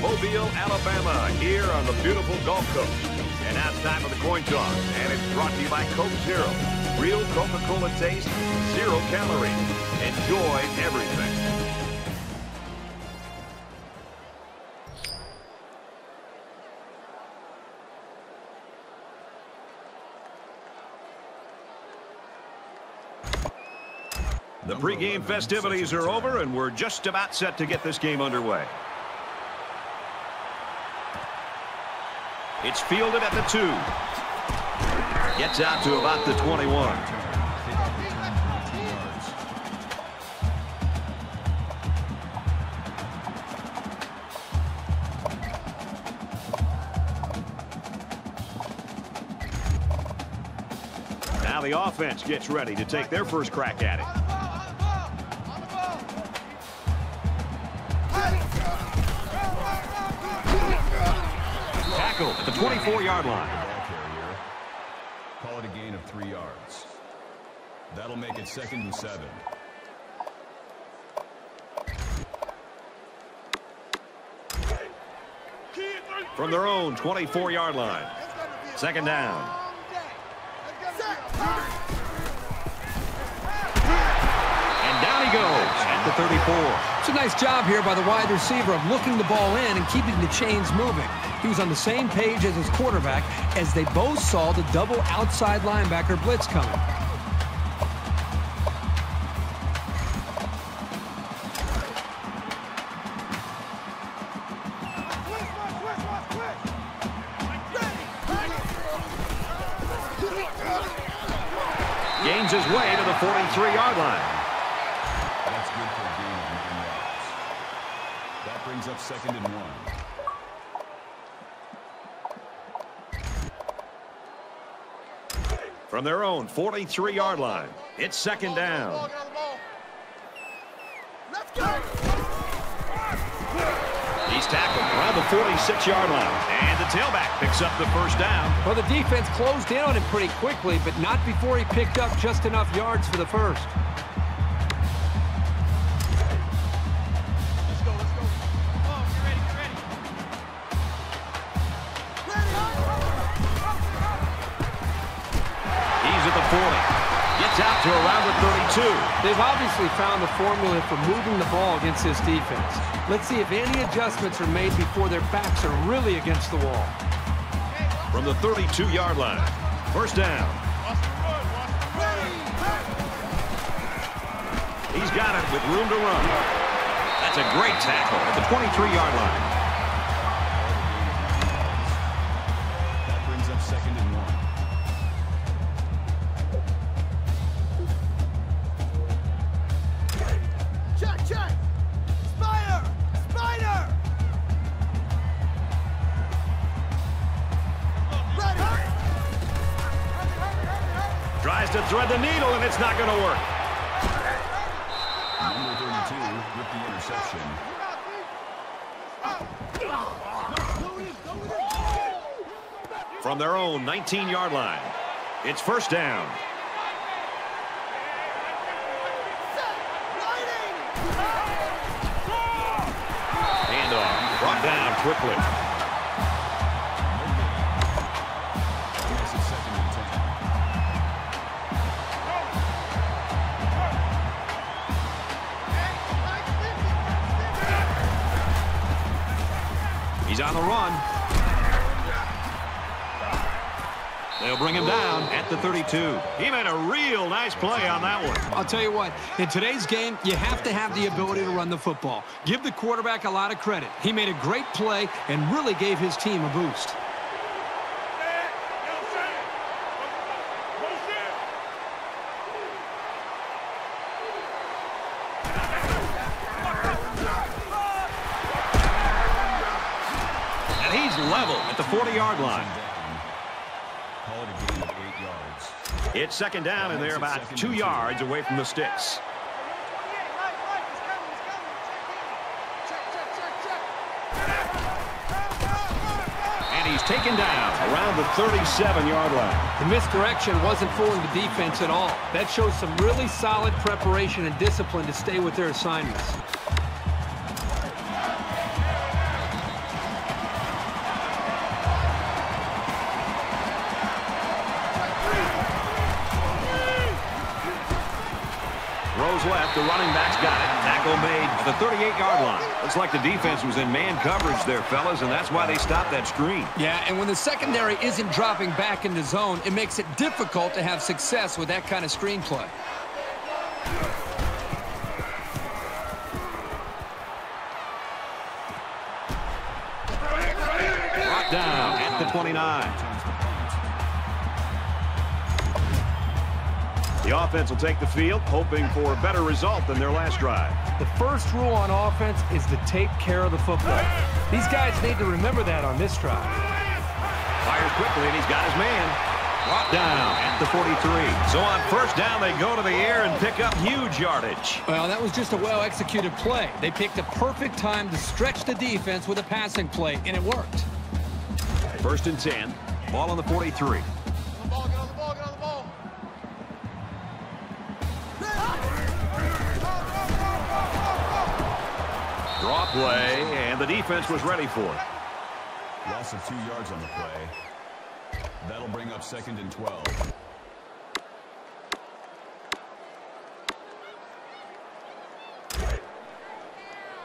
Mobile, Alabama, here on the beautiful Gulf Coast. And now it's time for the coin toss, and it's brought to you by Coke Zero. Real Coca-Cola taste, zero calories. Enjoy everything. The pregame festivities are over, and we're just about set to get this game underway. It's fielded at the two. Gets out to about the 21. Now the offense gets ready to take their first crack at it. 24-yard line. Call it a gain of three yards. That'll make it second and seven. From their own 24-yard line. Second down. The 34. It's a nice job here by the wide receiver of looking the ball in and keeping the chains moving. He was on the same page as his quarterback as they both saw the double outside linebacker blitz coming. Gains his way to the 43-yard line. Brings up second and one. From their own 43-yard line. It's second down. He's tackled around the 46-yard line. And the tailback picks up the first down. Well, the defense closed in on him pretty quickly, but not before he picked up just enough yards for the first. 40. Gets out to around the 32. They've obviously found the formula for moving the ball against this defense. Let's see if any adjustments are made before their backs are really against the wall. From the 32-yard line. First down. He's got it with room to run. That's a great tackle at the 23-yard line. The needle, and it's not going to work. Number 32 with the interception. From their own 19-yard line. It's first down. Handoff. Brought down quickly. Bring him down at the 32. He made a real nice play on that one. I'll tell you what, in today's game, you have to have the ability to run the football. Give the quarterback a lot of credit. He made a great play and really gave his team a boost. And he's level at the 40-yard line. It's second down, and they're about two yards away from the sticks. And he's taken down around the 37-yard line. The misdirection wasn't fooling the defense at all. That shows some really solid preparation and discipline to stay with their assignments. Seconds left. The running back's got it. Tackle made at the 38-yard line. Looks like the defense was in man coverage there, fellas, and that's why they stopped that screen. Yeah, and when the secondary isn't dropping back in the zone, it makes it difficult to have success with that kind of screen play. Brought down at the 29. The offense will take the field, hoping for a better result than their last drive. The first rule on offense is to take care of the football. These guys need to remember that on this drive. Fires quickly, and he's got his man. Brought down at the 43. So on first down, they go to the air and pick up huge yardage. Well, that was just a well-executed play. They picked a perfect time to stretch the defense with a passing play, and it worked. First and 10. Ball on the 43. Draw play, and the defense was ready for it. Loss of two yards on the play. That'll bring up second and 12.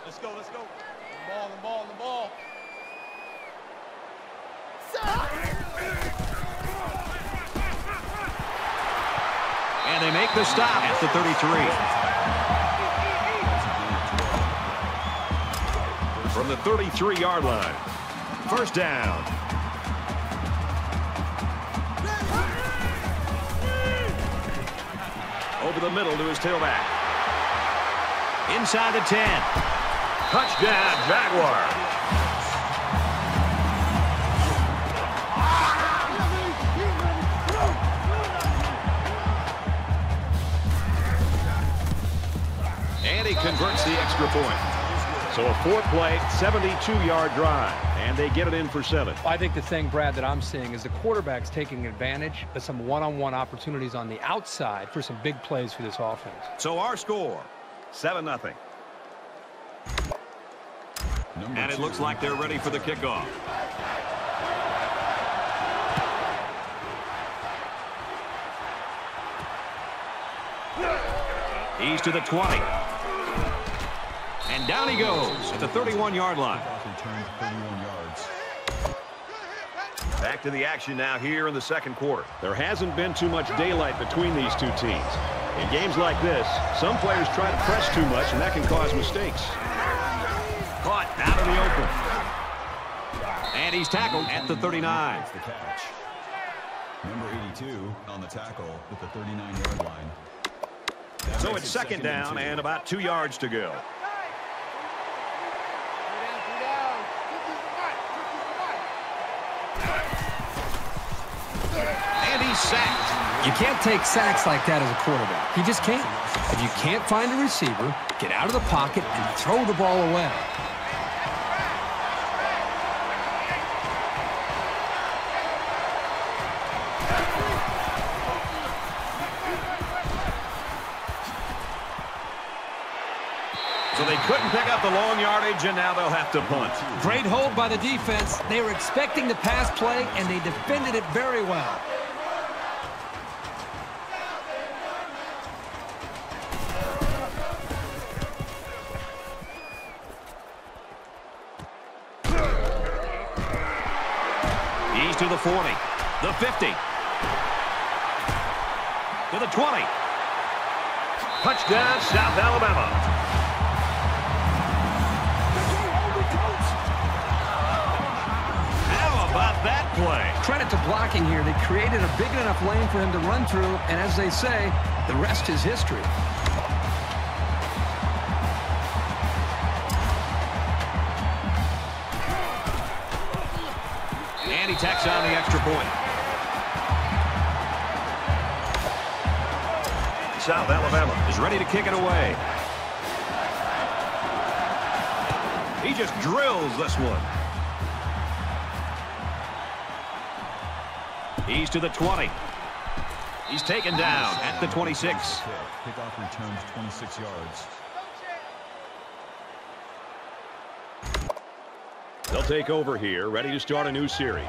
Let's go, let's go. The ball, the ball, the ball. And they make the stop at the 33. From the 33-yard line. First down. Over the middle to his tailback. Inside the 10. Touchdown, Jaguar. And he converts the extra point. So a four-play, 72-yard drive, and they get it in for seven. I think the thing, Brad, that I'm seeing is the quarterback's taking advantage of some one-on-one -on -one opportunities on the outside for some big plays for this offense. So our score, 7-0. And it looks like they're ready for the kickoff. He's to the 20. And down he goes at the 31-yard line. Back to the action now here in the second quarter. There hasn't been too much daylight between these two teams. In games like this, some players try to press too much, and that can cause mistakes. Caught out of the open. And he's tackled at the 39. the catch. Number 82 on the tackle at the 39-yard line. That So it's it second down and and about two yards to go. And he's sacked. You can't take sacks like that as a quarterback. You just can't. If you can't find a receiver, get out of the pocket and throw the ball away. So they couldn't pick up the long yardage, and now they'll have to punt. Great hold by the defense. They were expecting the pass play, and they defended it very well. 40, the 50, to the 20. Touchdown, South Alabama. How about that play? Credit to blocking here. They created a big enough lane for him to run through, and as they say, the rest is history. He tacks on the extra point. South Alabama is ready to kick it away. He just drills this one. He's to the 20. He's taken down at the 26. Kick. Kickoff returns 26 yards. They'll take over here, ready to start a new series.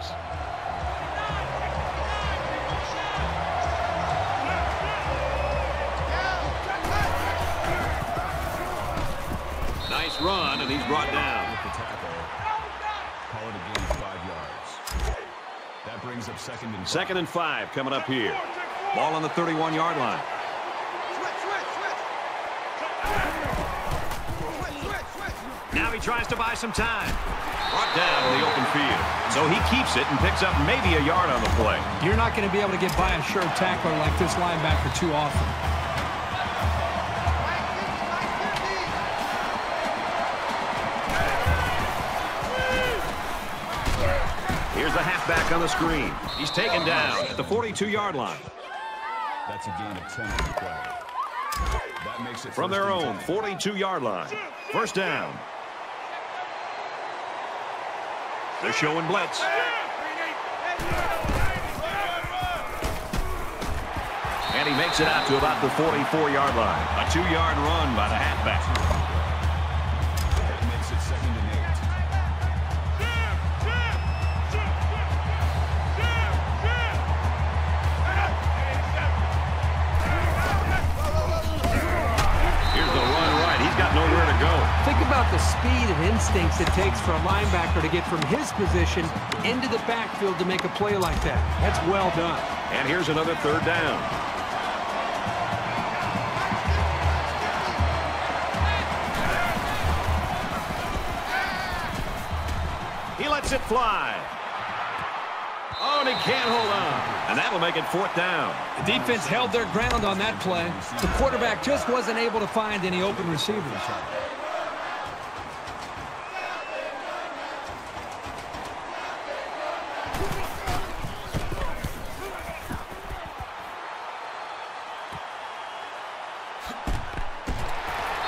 Nice run, and he's brought down. Call it a game five yards. That brings up second and five. Second and five coming up here. Ball on the 31-yard line. He tries to buy some time. Brought down in the open field. So he keeps it and picks up maybe a yard on the play. You're not going to be able to get by a sure tackler like this linebacker too often. Here's the halfback on the screen. He's taken down at the 42-yard line. That's a gain of 10 on the play. That makes it From their own 42-yard line. First down. They're showing blitz. And he makes it out to about the 44-yard line. A two-yard run by the halfback. Think about the speed and instincts it takes for a linebacker to get from his position into the backfield to make a play like that. That's well done. And here's another third down. He lets it fly. Oh, and he can't hold on. And that'll make it fourth down. The defense held their ground on that play. The quarterback just wasn't able to find any open receivers.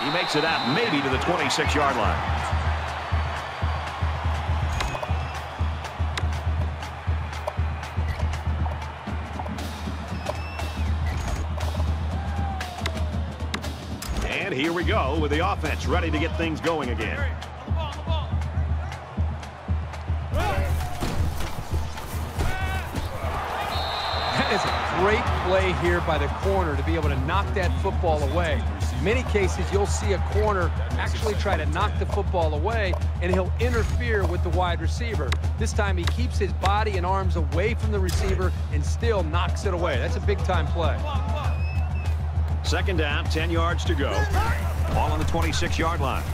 He makes it out maybe to the 26-yard line. And here we go with the offense ready to get things going again. Great play here by the corner to be able to knock that football away. In many cases, you'll see a corner actually try to knock the football away, and he'll interfere with the wide receiver. This time, he keeps his body and arms away from the receiver and still knocks it away. That's a big-time play. Second down, 10 yards to go. Ball on the 26-yard line.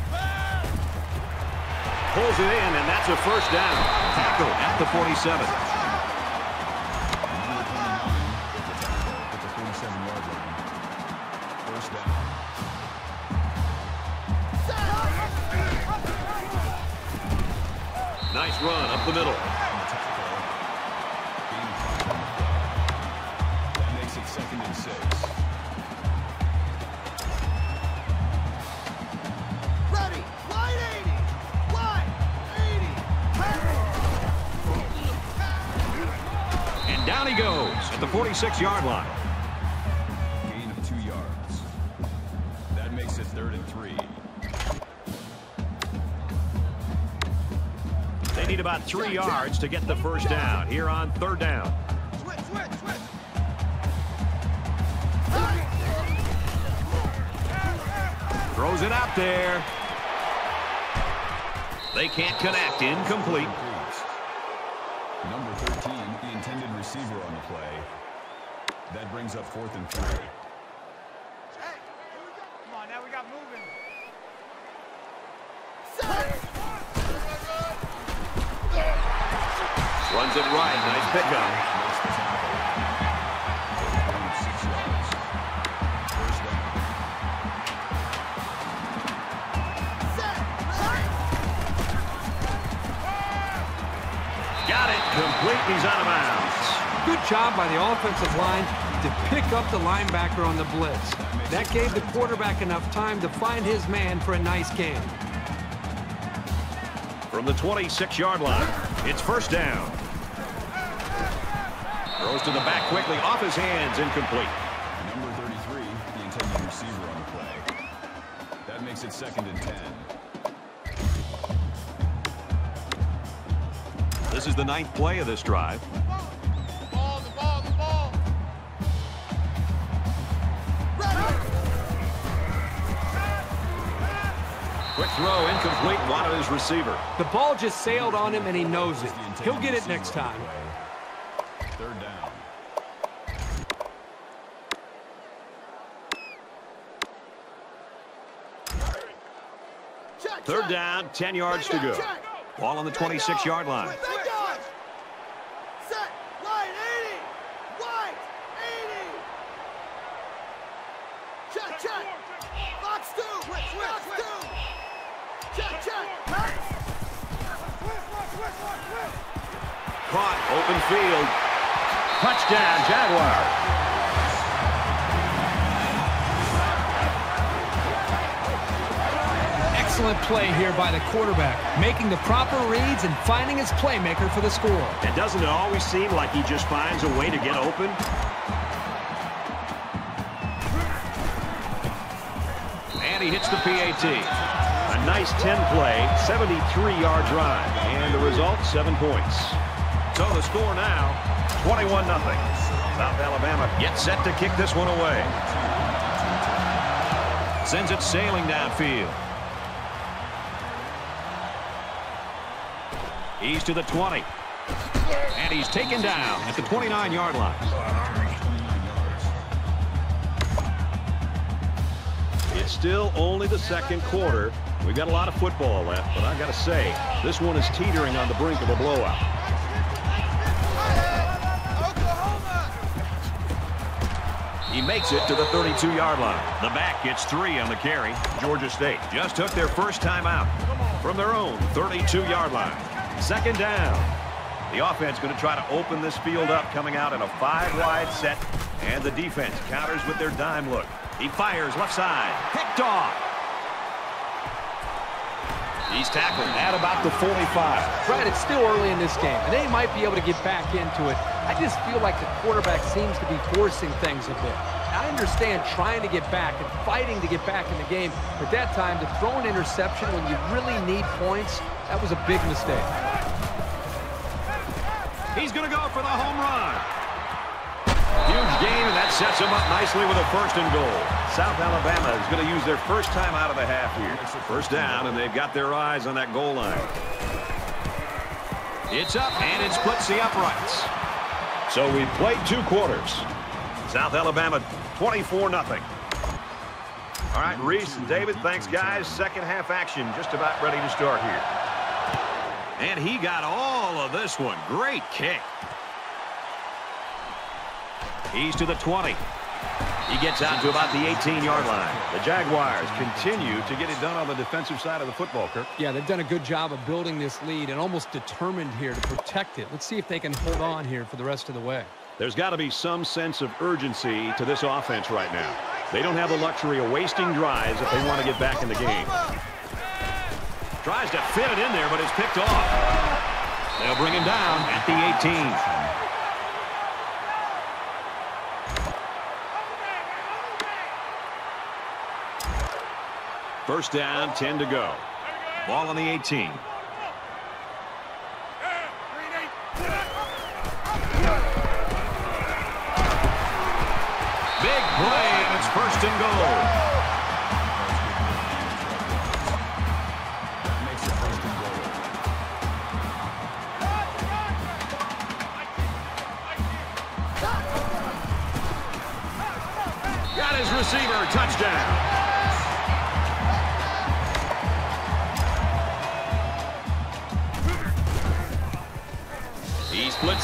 Pulls it in, and that's a first down. Tackle at the 47. The play. That makes it second and six. Ready. Wide 80. Wide 80. And down he goes at the 46-yard line. About three yards to get the first down here on third down. Throws it out there. They can't connect. Incomplete. Number 13, the intended receiver on the play. That brings up fourth and three. Offensive line to pick up the linebacker on the blitz. That gave the quarterback enough time to find his man for a nice gain. From the 26-yard line, it's first down. Throws to the back quickly, off his hands, incomplete. Number 33, the intended receiver on the play. That makes it second and 10. This is the ninth play of this drive. Quick throw, incomplete, wanted his receiver. The ball just sailed on him, and he knows it. He'll get it next time. Third down. Third down, 10 yards to go. check. Ball on the 26-yard line. Excellent play here by the quarterback, making the proper reads and finding his playmaker for the score. And doesn't it always seem like he just finds a way to get open? And he hits the PAT. A nice 10-play, 73-yard drive. And the result, seven points. So the score now, 21-0. South Alabama gets set to kick this one away. Sends it sailing downfield. He's to the 20. And he's taken down at the 29-yard line. It's still only the second quarter. We've got a lot of football left, but I've got to say, this one is teetering on the brink of a blowout. He makes it to the 32-yard line. The back gets three on the carry. Georgia State just took their first time out from their own 32-yard line. Second down. The offense going to try to open this field up coming out in a five-wide set, and the defense counters with their dime look. He fires left side. Picked off. He's tackled at about the 45. Brad, it's still early in this game, and they might be able to get back into it. I just feel like the quarterback seems to be forcing things a bit. I understand trying to get back and fighting to get back in the game, but that time to throw an interception when you really need points, that was a big mistake. He's going to go for the home run. Huge gain, and that sets him up nicely with a first and goal. South Alabama is going to use their first time out of the half here. First down, and they've got their eyes on that goal line. It's up, and it splits the uprights. So we played two quarters. South Alabama 24-0. All right, Rece and David, thanks, guys. Second half action just about ready to start here. And he got all of this one. Great kick. He's to the 20. He gets out to about the 18-yard line. The Jaguars continue to get it done on the defensive side of the football, Kirk. Yeah, they've done a good job of building this lead and almost determined here to protect it. Let's see if they can hold on here for the rest of the way. There's got to be some sense of urgency to this offense right now. They don't have the luxury of wasting drives if they want to get back in the game. Tries to fit it in there, but it's picked off. They'll bring him down at the 18. First down, 10 to go. Ball on the 18. Big play, and it's first and goal.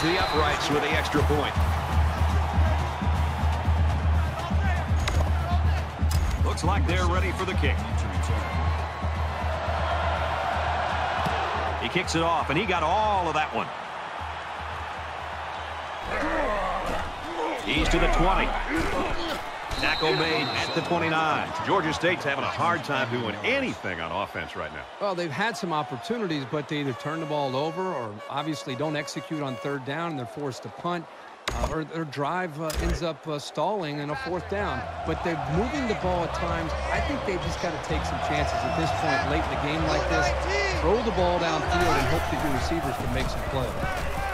Splits the uprights with the extra point. Looks like they're ready for the kick. He kicks it off, and he got all of that one. He's to the 20. Tackle made at the 29. Georgia State's having a hard time doing anything on offense right now. Well, they've had some opportunities, but they either turn the ball over or obviously don't execute on third down and they're forced to punt. Uh, or their drive uh, ends up uh, stalling in a fourth down. But they're moving the ball at times. I think they've just got to take some chances at this point late in a game like this. Throw the ball downfield and hope that your receivers can make some plays.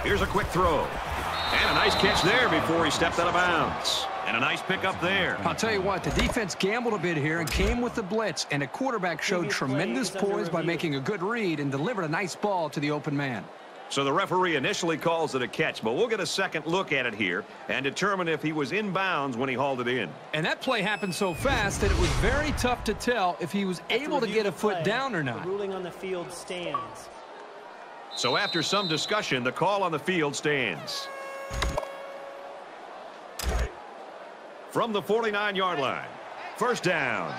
Here's a quick throw. And a nice catch there before he stepped out of bounds. And a nice pickup there. I'll tell you what, the defense gambled a bit here and came with the blitz, and the quarterback showed tremendous poise by making a good read and delivered a nice ball to the open man. So the referee initially calls it a catch, but we'll get a second look at it here and determine if he was in bounds when he hauled it in. And that play happened so fast that it was very tough to tell if he was able to get a foot down or not. The ruling on the field stands. So after some discussion, the call on the field stands. From the 49-yard line, first down.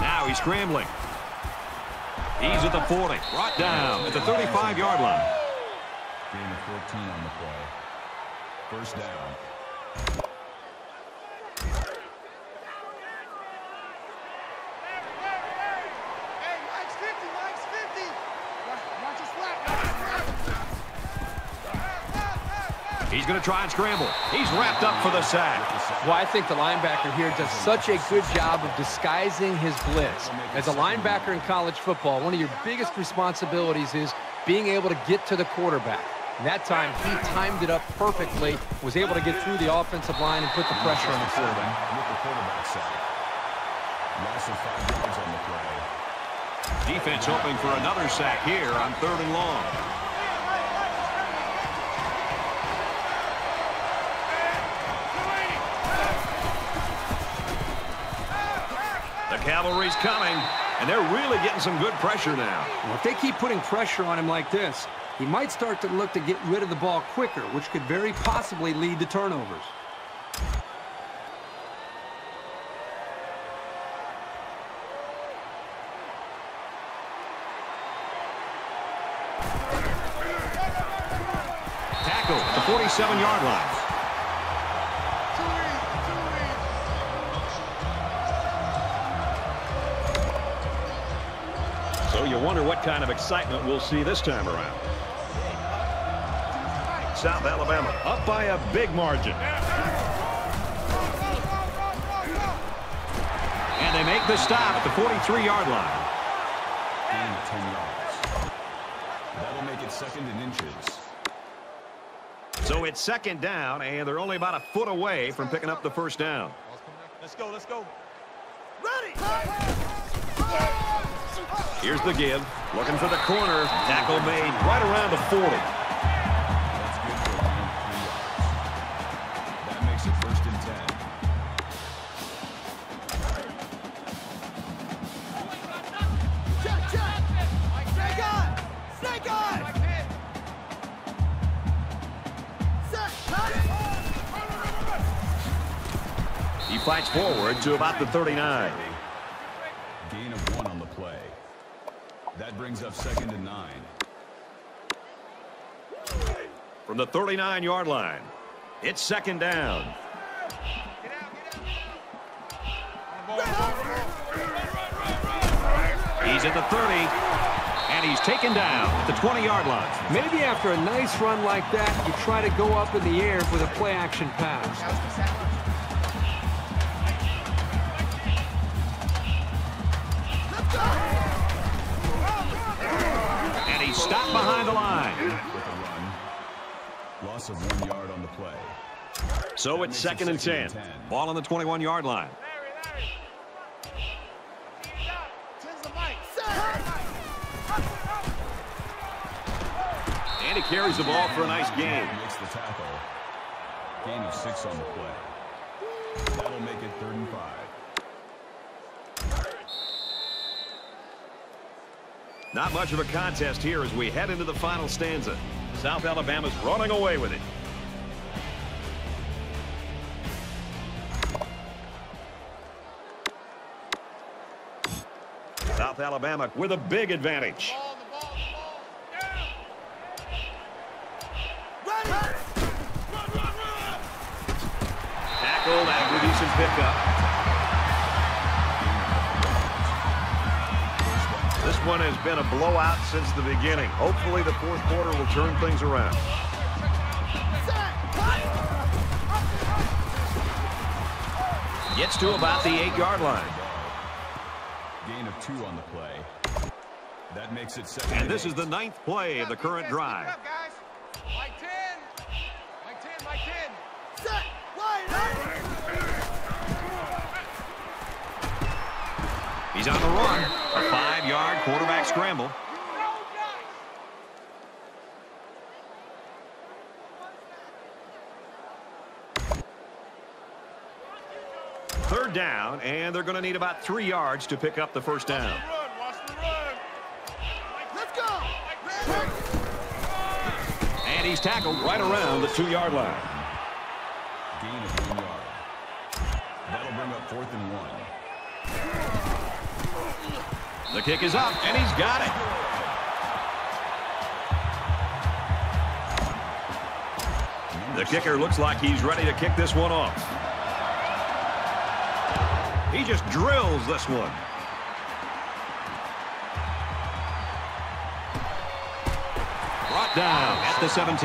Now he's scrambling. He's at the 40, brought down at the 35-yard line. Gain of 14 on the play. First down. Hey, Mike's 50, Mike's 50. Watch, watch his flat, watch his flat. He's going to try and scramble. He's wrapped up for the sack. Well, I think the linebacker here does such a good job of disguising his blitz. As a linebacker in college football, one of your biggest responsibilities is being able to get to the quarterback. And that time, he timed it up perfectly, was able to get through the offensive line and put the pressure on the quarterback. With the quarterback sack. Loss of five yards on the play. Defense hoping for another sack here on third and long. Cavalry's coming, and they're really getting some good pressure now. Well, if they keep putting pressure on him like this, he might start to look to get rid of the ball quicker, which could very possibly lead to turnovers. Tackle at the 47-yard line. Wonder what kind of excitement we'll see this time around. South Alabama up by a big margin. And they make the stop at the 43-yard line. Gain of 10 yards. That'll make it second in inches. So it's second down, and they're only about a foot away from picking up the first down. Let's go, let's go. Ready! Here's the give. Looking for the corner. Tackle made right around the 40. That's good for a gain of three yards. That makes it first and 10. Check, check! Snake! Snake! He fights forward to about the 39. Up second and nine. From the 39-yard line, it's second down. He's at the 30, and he's taken down at the 20-yard line. Maybe after a nice run like that, you try to go up in the air with a play-action pass. Line. With a run. Loss of one yard on the play. So it's second and 10. Ball on the 21-yard line. Tens the mic. Set! And he carries the ball for a nice gain. Makes the tackle. Gain of six on the play. That'll make it third and five. Not much of a contest here as we head into the final stanza. South Alabama's running away with it. South Alabama with a big advantage. Tackled after a decent pickup. One has been a blowout since the beginning. Hopefully the fourth quarter will turn things around. Gets to about the eight-yard line. Gain of two on the play. That makes it second. And this is the ninth play of the current drive. Up, guys. Mike 10. Mike 10, Mike 10. Set. Line. He's on the run. A five-yard quarterback scramble. Third down, and they're going to need about three yards to pick up the first down. Run, watch the run. Let's go. Red. And he's tackled right around the two-yard line. Gain of one yard. That'll bring up fourth and one. The kick is up, and he's got it. The kicker looks like he's ready to kick this one off. He just drills this one. Brought down the 17.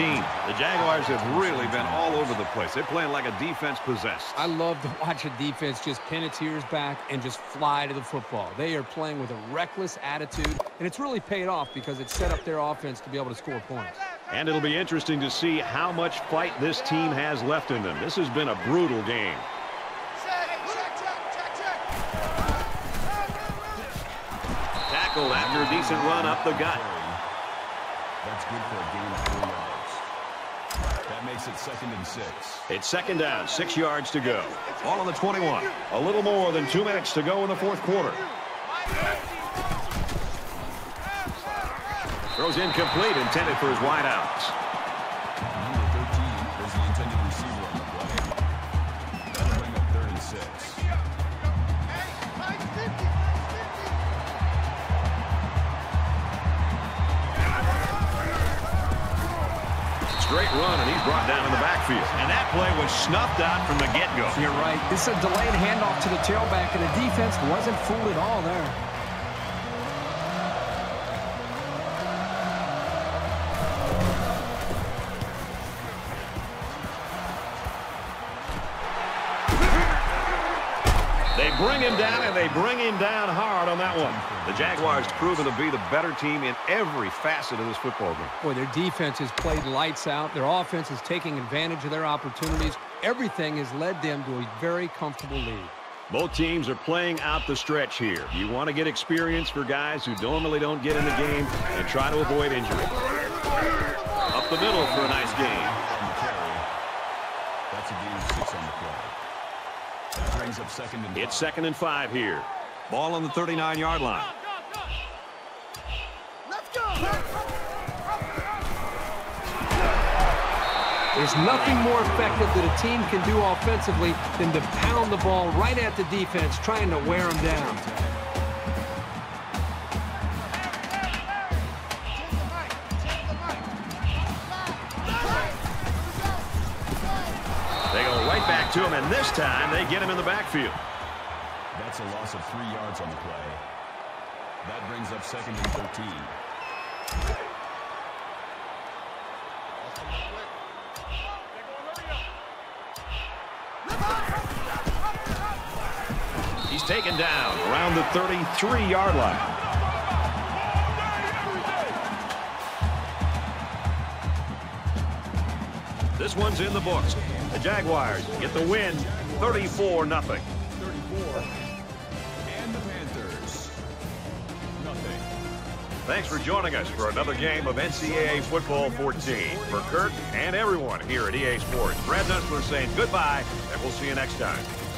The Jaguars have really been all over the place. They're playing like a defense possessed. I love to watch a defense just pin its ears back and just fly to the football. They are playing with a reckless attitude, and it's really paid off because it set up their offense to be able to score points. And it'll be interesting to see how much fight this team has left in them. This has been a brutal game. Tackled after a decent run up the gut. That's good for a gain of four yards. That makes it second and six. It's second down, six yards to go. All on the 21. A little more than two minutes to go in the fourth quarter. Throws incomplete, intended for his wideouts. Brought down in the backfield. And that play was snuffed out from the get-go. You're right. This is a delayed handoff to the tailback, and the defense wasn't fooled at all there. One. The Jaguars proven to be the better team in every facet of this football game. Boy, their defense has played lights out. Their offense is taking advantage of their opportunities. Everything has led them to a very comfortable lead. Both teams are playing out the stretch here. You want to get experience for guys who normally don't get in the game and try to avoid injury. Up the middle for a nice game. On the carry. That's a gain of six on the play. That brings up second and It's second and five here. Ball on the 39-yard line. Let's go. There's nothing more effective that a team can do offensively than to pound the ball right at the defense, trying to wear them down. They go right back to him, and this time they get him in the backfield. That's a loss of three yards on the play. That brings up second and 13. He's taken down around the 33-yard line. This one's in the books. The Jaguars get the win 34 Thanks for joining us for another game of NCAA Football 14. For Kirk and everyone here at EA Sports, Brad Nessler saying goodbye, and we'll see you next time.